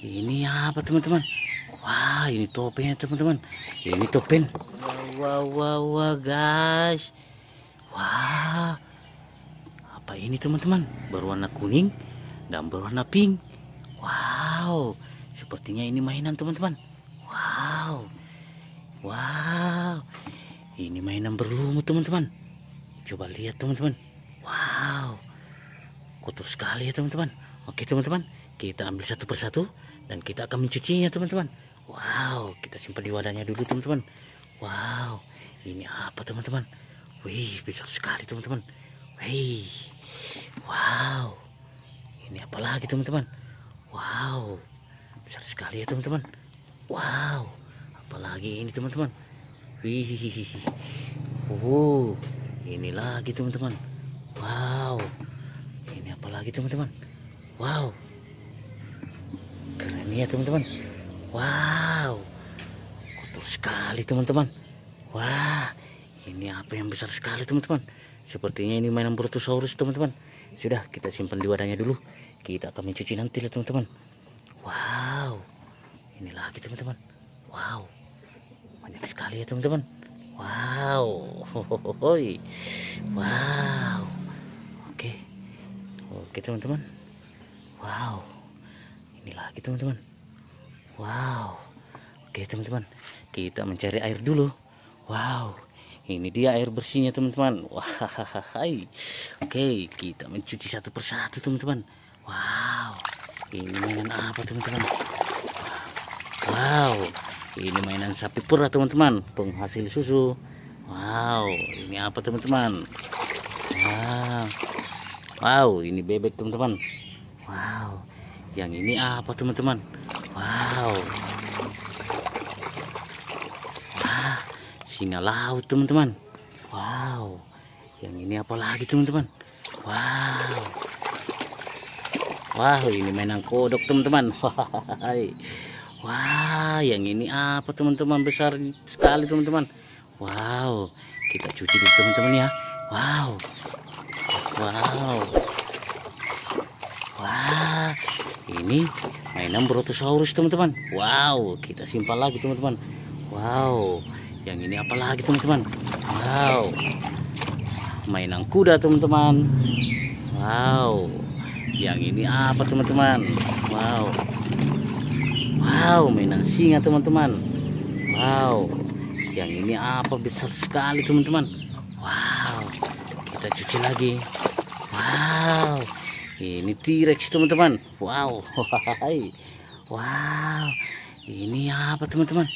Ini apa teman-teman? Wah, ini topengnya teman-teman. Ini topeng. Wah, wah, wah, guys. Wah. Apa ini teman-teman? Berwarna kuning dan berwarna pink. Wow. Sepertinya ini mainan teman-teman. Wow. Wow. Ini mainan berlumut teman-teman. Coba lihat teman-teman. Wow. Kotor sekali ya teman-teman. Oke teman-teman. Kita ambil satu persatu dan kita akan mencucinya teman-teman. Wow, kita simpan di wadahnya dulu teman-teman. Wow, ini apa teman-teman? Wih, besar sekali teman-teman. Wih, wow, ini apa lagi teman-teman? Wow, besar sekali ya teman-teman. Wow, apalagi ini teman-teman? Wih, wow, ini lagi teman-teman. Wow, ini apa lagi teman-teman? Wow, keren ya teman-teman. Wow. Kotor sekali teman-teman. Wah ini apa yang besar sekali teman-teman. Sepertinya ini mainan Brontosaurus teman-teman. Sudah kita simpan di wadahnya dulu. Kita akan mencuci nanti lah teman-teman. Wow. Ini lagi teman-teman. Wow. Banyak sekali ya teman-teman. Wow. Hohohoi. wow. Oke. Oke teman-teman. Wow ini lagi teman-teman. Wow. Oke teman-teman. Kita mencari air dulu. Wow. Ini dia air bersihnya teman-teman. Wah oke kita mencuci satu persatu teman-teman. Wow. Ini mainan apa teman-teman? Wow. Ini mainan sapi perah teman-teman. Penghasil susu. Wow. Ini apa teman-teman? Wow. Wow ini bebek teman-teman yang ini apa teman-teman? Wow. Wah singa laut teman-teman. Wow. Yang ini apa lagi teman-teman? Wow. Wow ini mainan kodok teman-teman. Wah yang ini apa teman-teman? Besar sekali teman-teman. Wow. Kita cuci dulu teman-teman ya. Wow. Wow. Wah ini mainan Brontosaurus teman-teman. Wow kita simpan lagi teman-teman. Wow yang ini apa lagi teman-teman? Wow mainan kuda teman-teman. Wow yang ini apa teman-teman? Wow wow mainan singa teman-teman. Wow yang ini apa besar sekali teman-teman. Wow kita cuci lagi. Wow ini T-Rex teman-teman. Wow. Wow. Ini apa teman-teman?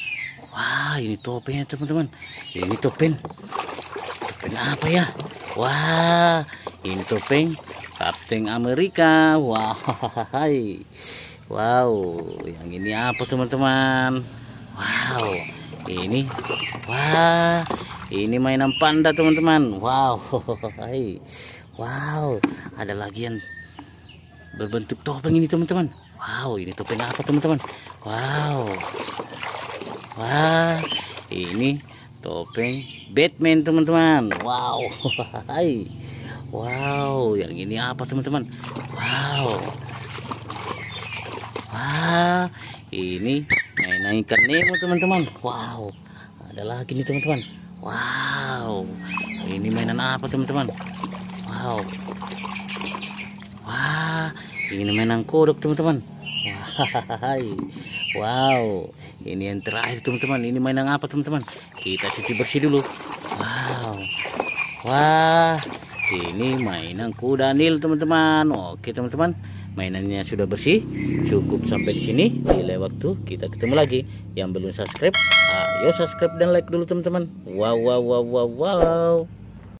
Wah ini topengnya teman-teman. Ini topeng topeng apa ya? Wah ini topeng Kapten Amerika. Wow. Wow. Yang ini apa teman-teman? Wow. Ini. Wah. Ini mainan panda teman-teman. Wow. Wow. Ada lagi yang berbentuk topeng ini teman-teman. Wow ini topeng apa teman-teman? Wow. Wah ini topeng Batman teman-teman. Wow. Wow yang ini apa teman-teman? Wow. Wah ini mainan ikan Nemo teman-teman. Wow. Ada lagi nih teman-teman. Wow. Ini mainan apa teman-teman? Wow wah ini mainan kodok teman-teman. Wow. Ini yang terakhir teman-teman. Ini mainan apa teman-teman? Kita cuci bersih dulu. Wow. Wah ini mainan kuda nil teman-teman. Oke teman-teman. Mainannya sudah bersih. Cukup sampai di sini. Nilai waktu kita ketemu lagi. Yang belum subscribe ayo subscribe dan like dulu teman-teman. Wow wow wow wow wow